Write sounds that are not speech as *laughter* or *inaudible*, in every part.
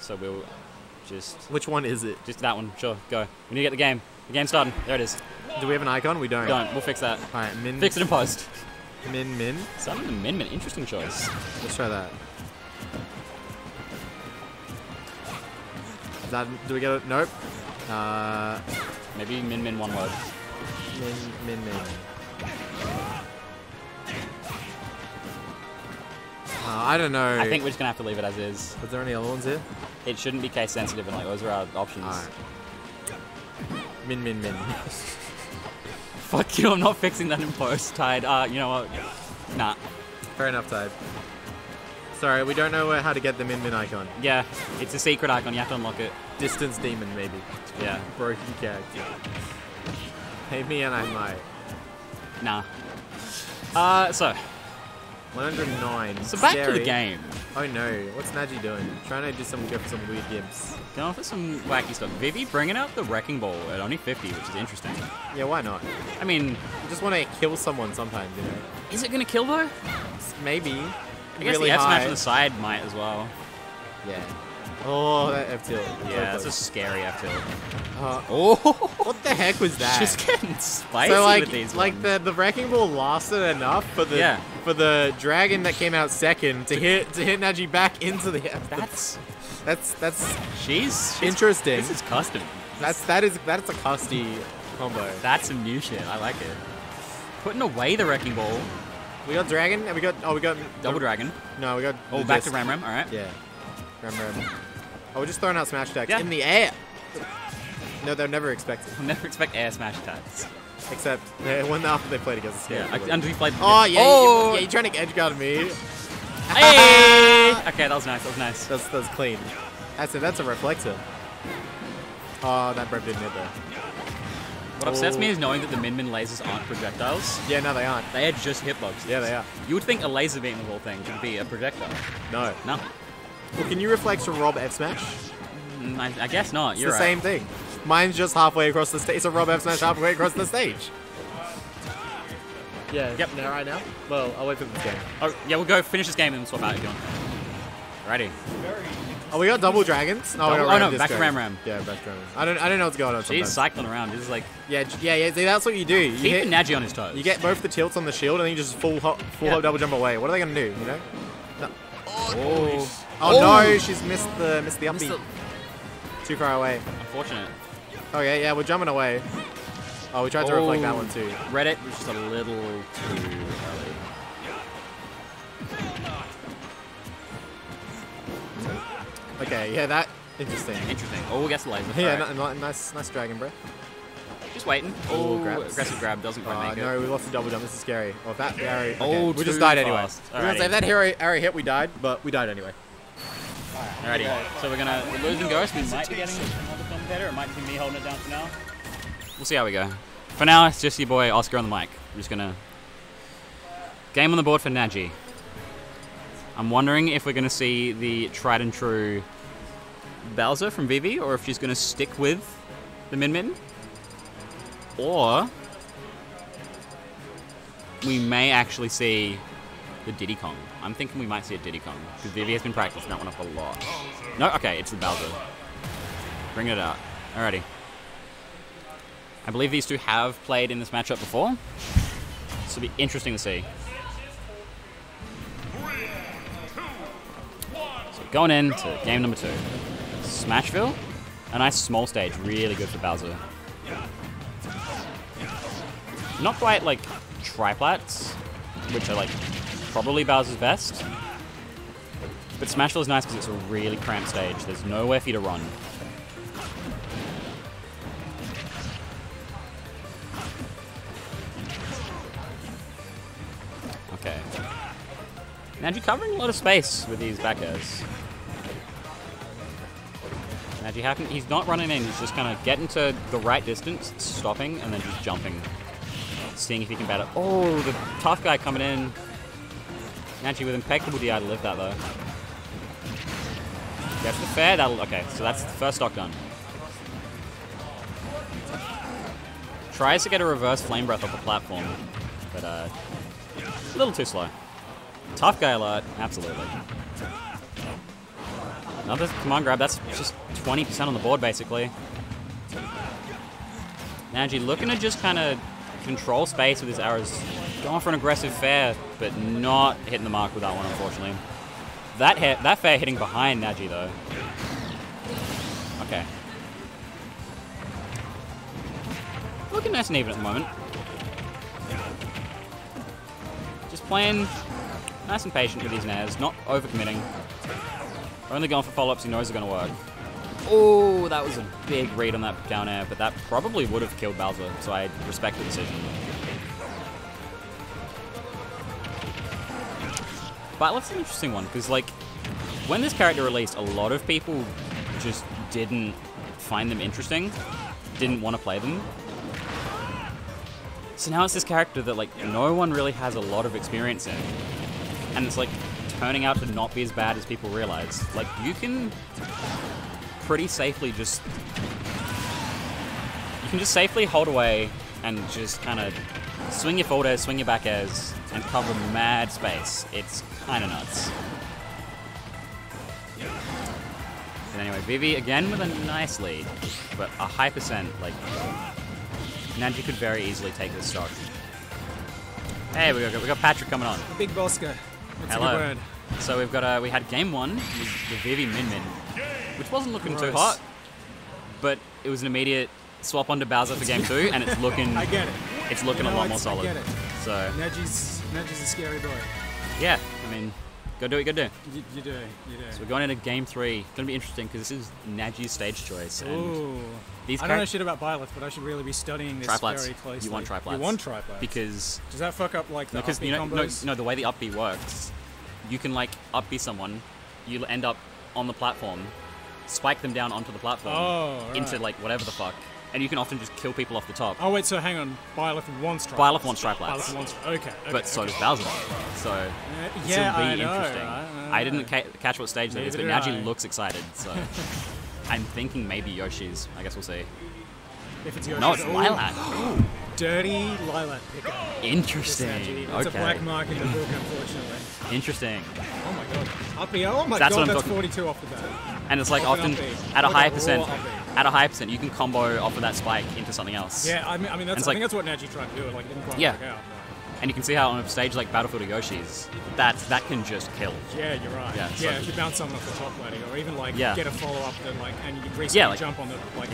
So we'll just Which one is it? just that one. Sure, go. We need to get the game. The game's starting. There it is. Do we have an icon? We don't. Don't. We'll fix that. Alright, min. Fix it in post. Min, min. Starting the min min. Interesting choice. Let's try that. Is that, do we get it? Nope. Uh, Maybe min min one word. min, min, min. Uh, I don't know. I think we're just gonna have to leave it as is. Is there any other ones here? It shouldn't be case sensitive, and like those are our options. Alright. Min, min, min. *laughs* Fuck you! I'm not fixing that in post. Tied. Uh, you know what? Nah. Fair enough, Tide. Sorry, we don't know how to get the min, min icon. Yeah, it's a secret icon. You have to unlock it. Distance demon, maybe. Yeah. Broken character. Pay me and I might. Nah. Uh, so 109. so back to the game. Oh no, what's Nadgey doing? Trying to do some go for some weird gimmicks. Going for some wacky stuff. Vivi bringing out the wrecking ball at only 50, which is interesting. Yeah, why not? I mean, You just want to kill someone sometimes, you know. is it gonna kill though? Maybe. I guess really the F smash on the side might as well. Yeah. Oh, that F tilt. Yeah, that's a scary F tilt. Uh, Oh, what the heck was *laughs* that? just getting spicy so like, with these like ones. the the wrecking ball lasted enough for the Yeah. For the dragon that came out second to hit to hit Nadgey back into the. That's that's that's she's, she's interesting. This is custom. That's that is that's a custy combo. That's some new shit. I like it. Putting away the wrecking ball. We got dragon and we got oh we got Double dragon. No, we got Oh, back to. Ram Ram. All right. Yeah, ram ram. Oh, we're just throwing out smash attacks Yeah. in the air. No, they'll never expect. I'll never expect air smash attacks. Except they, when after they played against the Yeah. I, until you played. Oh yeah, Oh. You, yeah, you're trying to edge guard me. Hey! *laughs* okay, that was nice. That was nice. That's that's clean. That's a that's a reflector. Oh, that brev didn't hit there. What upsets Oh. me is knowing that the Min Min lasers aren't projectiles. Yeah, no, they aren't. They are just hitboxes. Yeah, they are. You would think a laser beam of all things would be a projectile. No. No. Well, can you reflect from Rob F smash? Mm, I, I guess not. It's You're the right. same thing. Mine's just halfway across the stage. It's a Rob F smash halfway across the stage. Yeah. Yep. Now, right now. Well, I'll wait for this game. Oh, yeah, we'll go finish this game and swap out if you want. Ready. Oh, we got double dragons. No, we Double- got oh, Ram no, back to Ram Ram. Yeah, back to Ram Ram. I don't, I don't know what's going on. She's Sometimes. cycling around. This is like Yeah, yeah, yeah. See, that's what you do. You keeping hit, Nadgey on his toes. you get both the tilts on the shield, and then you just full hop, full Yeah. hop double jump away. What are they gonna do? You know? No. Oh, Oh, Oh. no, she's missed the missed the Missed upbeat. the- Too far away. unfortunate. Okay, yeah, we're jumping away. Oh, we tried to reflect that Oh. one too. Reddit was just a little too early. Okay, yeah, that interesting. Interesting. Oh, we gets the laser. *laughs* Yeah, ni- nice, nice dragon breath. Just waiting. Oh, Oh, grabs. aggressive grab doesn't quite Uh, make it. no, we lost the double jump. This is scary. Oh, that arrow. Okay. Oh, we just died anyway. fast. We're say Alrighty. if that arrow, arrow hit, we died, but we died anyway. Alrighty. So we're gonna we're losing Ghost. We might be getting commentator. It might be me holding it down for now. We'll see how we go. For now, it's just your boy Oscar on the mic. We're just gonna game on the board for Nadgey. I'm wondering if we're gonna see the tried and true Bowser from Vivi, or if she's gonna stick with the Min Min, or we may actually see the Diddy Kong. I'm thinking we might see a Diddy Kong because Vivi has been practicing that one up a lot. No, okay, it's the Bowser. Bring it out. Alrighty. I believe these two have played in this matchup before. This will be interesting to see. So going into game number two. Smashville. A nice small stage, really good for Bowser. Not quite like triplats, which are like probably Bowser's best. But Smashville is nice because it's a really cramped stage. There's nowhere for you to run. Nadgey covering a lot of space with these back airs. Nadgey happen he's not running in, he's just kind of getting to the right distance, stopping, and then just jumping. Seeing if he can bat it. Oh, the tough guy coming in. Nadgey with impeccable DI to live that though. Gets the fair, that'll okay, so that's the first stock done. Tries to get a reverse flame breath off the platform, but uh a little too slow. Tough guy a lot, absolutely. Another command grab. That's just 20% on the board, basically. Nadgey looking to just kind of control space with his arrows. Going for an aggressive fair, but not hitting the mark with that one, unfortunately. That hit, that fair hitting behind Nadgey, though. Okay. Looking nice and even at the moment. Just playing nice and patient with these nairs, not overcommitting. Only going for follow-ups he knows are going to work. Oh, that was a big read on that down air, but that probably would have killed Bowser, so I respect the decision. But that's an interesting one, because, like, when this character released, a lot of people just didn't find them interesting, didn't want to play them. So now it's this character that, like, no one really has a lot of experience in. And it's, like, turning out to not be as bad as people realize. Like, you can pretty safely just... You can just safely hold away and just kind of swing your forward swing your back airs, and cover mad space. It's kind of nuts. And anyway, Vivi again with a nice lead, but a high percent, like, Nadgey could very easily take this stock. Hey, we got, we got Patrick coming on. Big Bosco. That's Hello. a good word. So we've got a, we had game one with the Vivi Min Min, which wasn't looking too hot, but it was an immediate swap onto Bowser for game two, and it's *laughs* looking I get it. it's looking You a lot more it's- I solid. get it. So Nadgey's, Nadgey's a scary boy. yeah, I mean, go do it, you gotta do. You, you do, you do. So we're going into game three. It's Gonna be interesting because this is Nadgey's stage choice, and Ooh. these I don't know shit about Byleth, but I should really be studying this triplats. very closely. You want triplats? You want triplats. because Does that fuck up like the because you know no, no the way the up B works, you can like up B someone, you end up on the platform, spike them down onto the platform Oh, into like whatever the fuck, and you can often just kill people off the top. Oh wait, so hang on. Byleth wants triplats. Byleth wants triplats. Byleth wants. Okay. okay but so okay. does Bowser. So Uh, yeah, I know. interesting. I, I didn't ca- catch what stage that is, but Nadgey looks excited. So *laughs* I'm thinking maybe Yoshi's. I guess we'll see. If it's Yoshi's. No, it's Ooh, Lylat. Dirty Lylat pickup. Interesting. It's a black Okay. mark in the book, *laughs* unfortunately. Interesting. Oh my god. Uppy. Oh my That's what god, I'm that's talking- 42 off the bat. And it's like often up at a Like high percent, up. At a high percent, you can combo off of that spike into something else. Yeah, I mean, I mean that's, I like- think that's what Nadgey tried to do. Like, it didn't quite Yeah. work out. And you can see how on a stage like Battlefield of Yoshi's, that that can just kill. Yeah, you're right. Yeah, Yeah, so- if you bounce someone off the top ladder, or even like Yeah. get a follow up that like, and you can reset Yeah, yeah, like- jump on the like.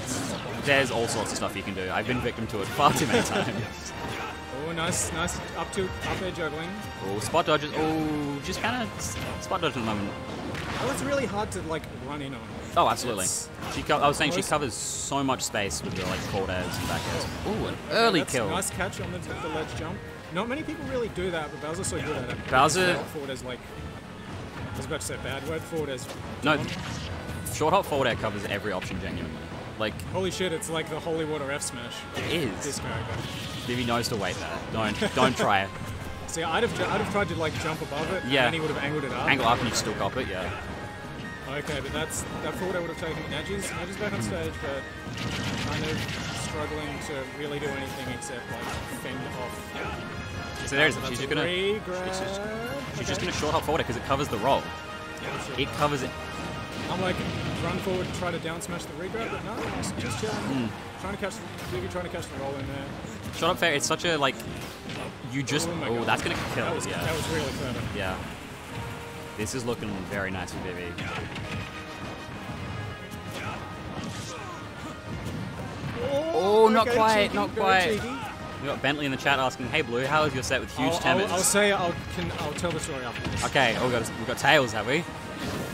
There's all sorts of stuff you can do. I've been victim to it far too many *laughs* times. Oh, nice, nice up to up there juggling. oh, spot dodges. Oh, just kind of spot dodge at the moment. Oh, it's really hard to like run in on. Oh, absolutely. It's- She I was saying she covers so much space with the like forward airs and back airs. Oh, Ooh, an early kill. Nice catch on the, the ledge jump. Not many people really do that, but Bowser's so good at it. Bowser- forward as like. I was about to say bad word. Forward as. No, short hop forward air covers every option genuinely. Like Holy shit! It's like the holy water F smash. it This is. character. Vivi knows to wait there. Don't don't try it. *laughs* See, I'd have, I'd have tried to like jump above it, Yeah. and then he would have angled it up. Angle up and you still cop it. Yeah. Okay, but that's that forward I would have taken Nadgey's. Nadgey's back on mm-hmm. stage, but kind of struggling to really do anything except like fend off. Yeah. So there's That's she's just gonna she's just- she's just gonna short hop forward because it covers the roll. Yeah, sure. It covers it. I'm like run forward, try to down smash the regrab, but no, just, just chilling. Hmm. Trying to catch, maybe trying to catch the roll in there. Short up fair. It's such a like. You just Oh oh that's gonna kill. That was, yeah. that was really clever. Yeah. This is looking very nice for Vivi. Oh, not quite, cheeky, not quite. We got Bentley in the chat asking, "Hey Blue, how is your set with huge I'll, I'll, I'll say I'll can I'll tell the story after this. Okay, oh, we got we got tails, have we?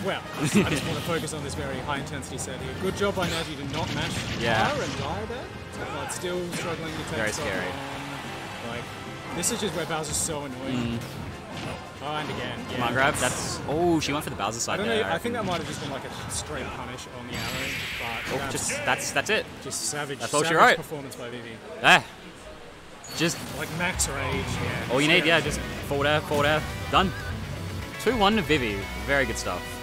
Well, I just want to focus on this very high intensity set here. Good job by Nadgey to not match Yeah. And die there, but still struggling to take Very scary. on. Like this is just where Bowser's so annoying. Oh, and again, yeah. Mm. Come on, grab. That's oh, she went for the Bowser I side don't there. know. I think that might have just been like a straight punish on the arrow, but Oh, that's just that's that's it. just savage. That's all she savage wrote. Performance by Vivi. Ah, just Like max rage. Yeah. all you need, yeah, just forward air, forward air, done. Two one to Vivi, very good stuff.